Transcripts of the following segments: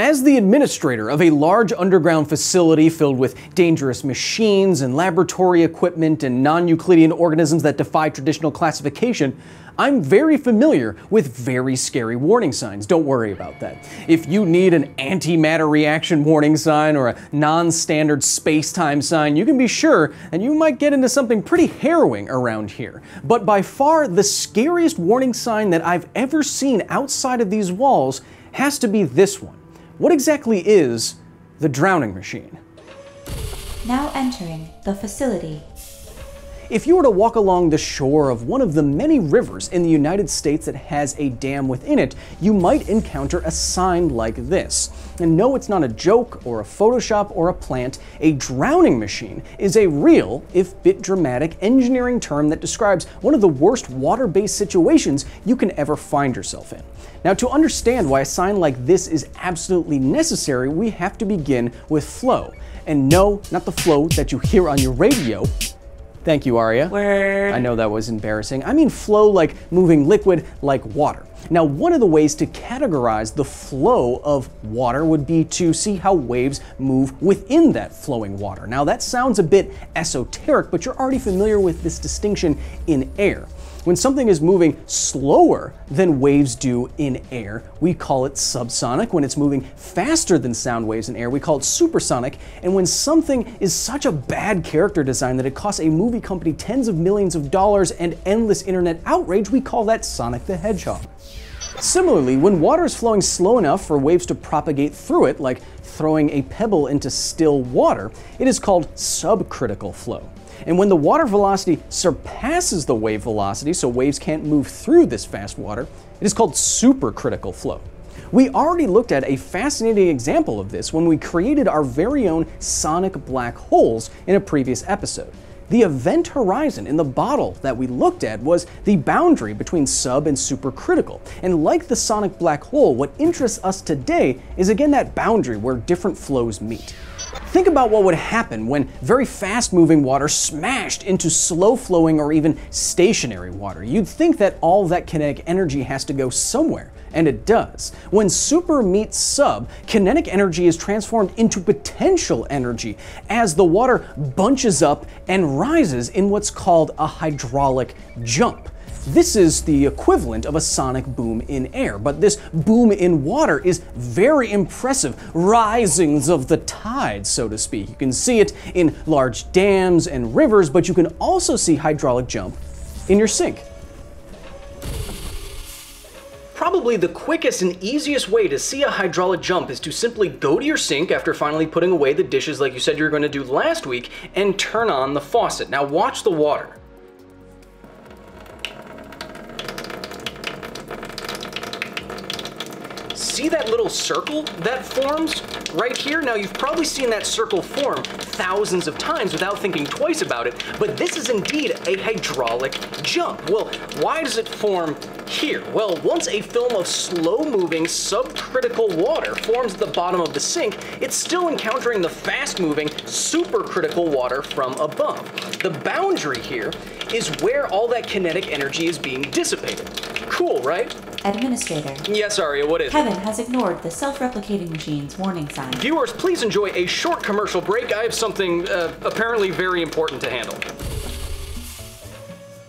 As the administrator of a large underground facility filled with dangerous machines and laboratory equipment and non Euclidean organisms that defy traditional classification, I'm very familiar with very scary warning signs. Don't worry about that. If you need an antimatter reaction warning sign or a non standard space time sign, you can be sure that you might get into something pretty harrowing around here. But by far, the scariest warning sign that I've ever seen outside of these walls has to be this one. What exactly is the drowning machine? Now entering the facility. If you were to walk along the shore of one of the many rivers in the United States that has a dam within it, you might encounter a sign like this. And no, it's not a joke or a Photoshop or a plant. A drowning machine is a real, if bit dramatic, engineering term that describes one of the worst water based situations you can ever find yourself in. Now, to understand why a sign like this is absolutely necessary, we have to begin with flow. And no, not the flow that you hear on your radio. Thank you, Aria. Word. I know that was embarrassing. I mean flow like moving liquid like water. Now, one of the ways to categorize the flow of water would be to see how waves move within that flowing water. Now, that sounds a bit esoteric, but you're already familiar with this distinction in air. When something is moving slower than waves do in air, we call it subsonic. When it's moving faster than sound waves in air, we call it supersonic. And when something is such a bad character design that it costs a movie company tens of millions of dollars and endless internet outrage, we call that Sonic the Hedgehog. Similarly, when water is flowing slow enough for waves to propagate through it, like throwing a pebble into still water, it is called subcritical flow. And when the water velocity surpasses the wave velocity, so waves can't move through this fast water, it is called supercritical flow. We already looked at a fascinating example of this when we created our very own sonic black holes in a previous episode. The event horizon in the bottle that we looked at was the boundary between sub and supercritical. And like the sonic black hole, what interests us today is again that boundary where different flows meet. Think about what would happen when very fast moving water smashed into slow flowing or even stationary water. You'd think that all that kinetic energy has to go somewhere, and it does. When super meets sub, kinetic energy is transformed into potential energy as the water bunches up and rises in what's called a hydraulic jump. This is the equivalent of a sonic boom in air, but this boom in water is very impressive, risings of the tide, so to speak. You can see it in large dams and rivers, but you can also see hydraulic jump in your sink. Probably the quickest and easiest way to see a hydraulic jump is to simply go to your sink after finally putting away the dishes like you said you were going to do last week and turn on the faucet. Now watch the water. See that little circle that forms right here? Now you've probably seen that circle form thousands of times without thinking twice about it, but this is indeed a hydraulic jump. Well, why does it form here? Well, once a film of slow-moving subcritical water forms at the bottom of the sink, it's still encountering the fast-moving supercritical water from above. The boundary here is where all that kinetic energy is being dissipated. Cool, right? Administrator. Yes, Aria, what is Kevin it? has ignored the self-replicating machine's warning sign. Viewers, please enjoy a short commercial break. I have something uh, apparently very important to handle.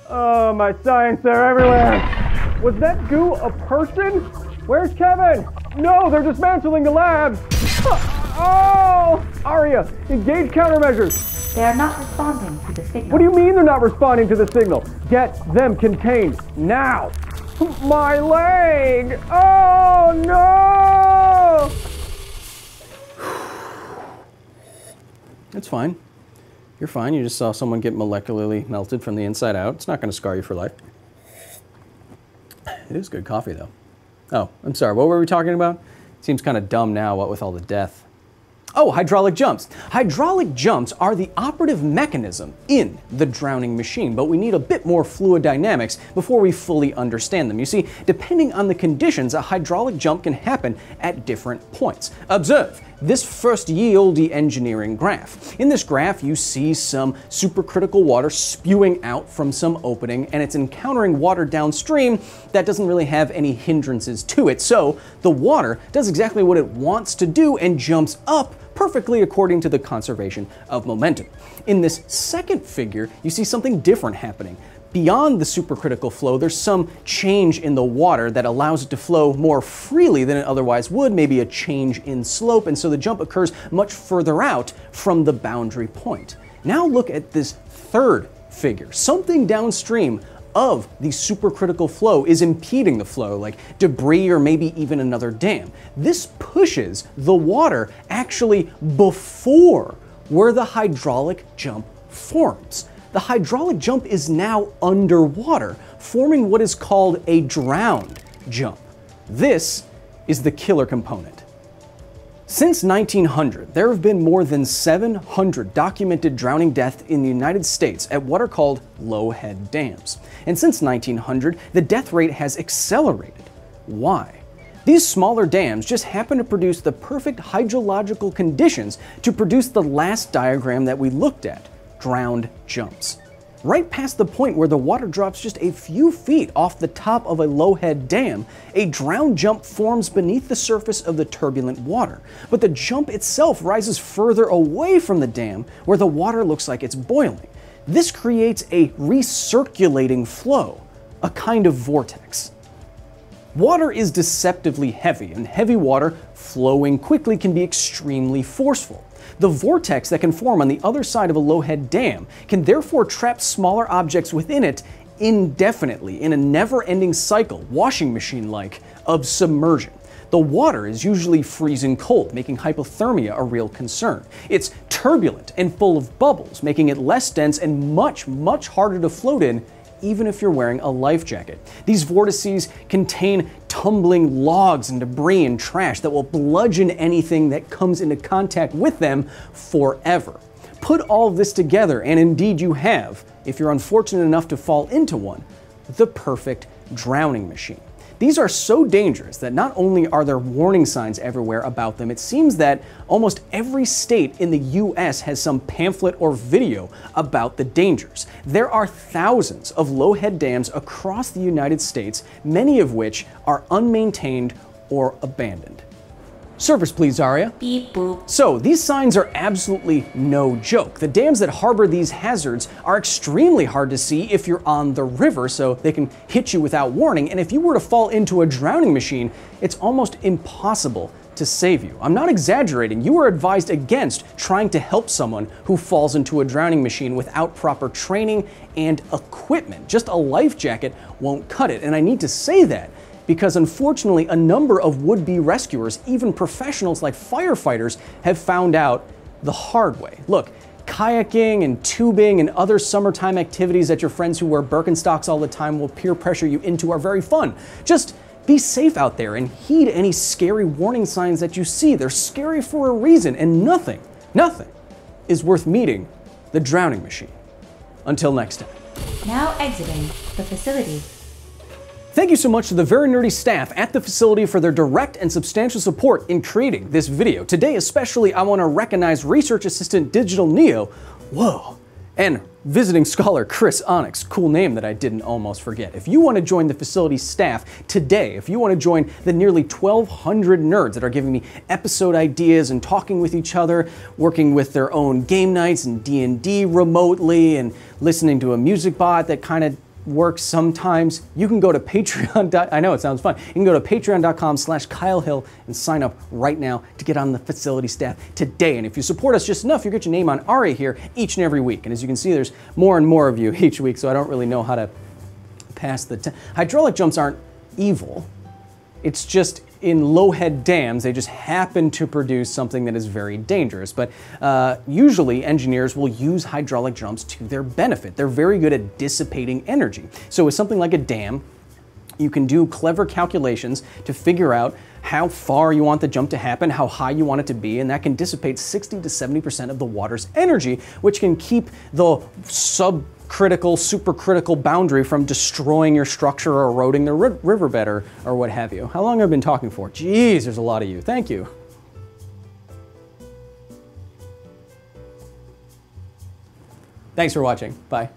Oh, my science, they're everywhere. Was that goo a person? Where's Kevin? No, they're dismantling the lab. Oh, Aria, engage countermeasures. They are not responding to the signal. What do you mean they're not responding to the signal? Get them contained now. My leg! Oh no! It's fine. You're fine. You just saw someone get molecularly melted from the inside out. It's not going to scar you for life. It is good coffee, though. Oh, I'm sorry. What were we talking about? Seems kind of dumb now, what with all the death. Oh, hydraulic jumps. Hydraulic jumps are the operative mechanism in the drowning machine, but we need a bit more fluid dynamics before we fully understand them. You see, depending on the conditions, a hydraulic jump can happen at different points. Observe, this first yield the engineering graph. In this graph, you see some supercritical water spewing out from some opening, and it's encountering water downstream that doesn't really have any hindrances to it. So the water does exactly what it wants to do and jumps up perfectly according to the conservation of momentum. In this second figure, you see something different happening. Beyond the supercritical flow, there's some change in the water that allows it to flow more freely than it otherwise would, maybe a change in slope, and so the jump occurs much further out from the boundary point. Now look at this third figure. Something downstream of the supercritical flow is impeding the flow, like debris or maybe even another dam. This pushes the water actually before where the hydraulic jump forms the hydraulic jump is now underwater, forming what is called a drowned jump. This is the killer component. Since 1900, there have been more than 700 documented drowning deaths in the United States at what are called low head dams. And since 1900, the death rate has accelerated. Why? These smaller dams just happen to produce the perfect hydrological conditions to produce the last diagram that we looked at drowned jumps. Right past the point where the water drops just a few feet off the top of a low head dam, a drowned jump forms beneath the surface of the turbulent water. But the jump itself rises further away from the dam where the water looks like it's boiling. This creates a recirculating flow, a kind of vortex. Water is deceptively heavy, and heavy water flowing quickly can be extremely forceful. The vortex that can form on the other side of a low head dam can therefore trap smaller objects within it indefinitely in a never ending cycle, washing machine like, of submersion. The water is usually freezing cold, making hypothermia a real concern. It's turbulent and full of bubbles, making it less dense and much, much harder to float in even if you're wearing a life jacket. These vortices contain tumbling logs and debris and trash that will bludgeon anything that comes into contact with them forever. Put all of this together, and indeed you have, if you're unfortunate enough to fall into one, the perfect drowning machine. These are so dangerous that not only are there warning signs everywhere about them, it seems that almost every state in the US has some pamphlet or video about the dangers. There are thousands of low head dams across the United States, many of which are unmaintained or abandoned. Service, please, Aria. Beep boop. So, these signs are absolutely no joke. The dams that harbor these hazards are extremely hard to see if you're on the river, so they can hit you without warning. And if you were to fall into a drowning machine, it's almost impossible to save you. I'm not exaggerating. You are advised against trying to help someone who falls into a drowning machine without proper training and equipment. Just a life jacket won't cut it. And I need to say that because unfortunately, a number of would be rescuers, even professionals like firefighters, have found out the hard way. Look, kayaking and tubing and other summertime activities that your friends who wear Birkenstocks all the time will peer pressure you into are very fun. Just be safe out there and heed any scary warning signs that you see. They're scary for a reason, and nothing, nothing is worth meeting the drowning machine. Until next time. Now exiting the facility. Thank you so much to the very nerdy staff at the facility for their direct and substantial support in creating this video. Today especially, I want to recognize Research Assistant Digital Neo, whoa, and visiting scholar Chris Onyx, cool name that I didn't almost forget. If you want to join the facility staff today, if you want to join the nearly 1,200 nerds that are giving me episode ideas and talking with each other, working with their own game nights and D&D remotely, and listening to a music bot that kind of works sometimes, you can go to Patreon. I know it sounds fun. You can go to patreon.com slash Kyle Hill and sign up right now to get on the facility staff today. And if you support us just enough, you get your name on ARIA here each and every week. And as you can see, there's more and more of you each week, so I don't really know how to pass the time. Hydraulic jumps aren't evil. It's just in low head dams, they just happen to produce something that is very dangerous. But uh, usually, engineers will use hydraulic jumps to their benefit. They're very good at dissipating energy. So, with something like a dam, you can do clever calculations to figure out how far you want the jump to happen, how high you want it to be, and that can dissipate 60 to 70% of the water's energy, which can keep the sub critical, supercritical boundary from destroying your structure or eroding the ri riverbed or, or what have you. How long have I been talking for? Jeez, there's a lot of you. Thank you. Thanks for watching. Bye.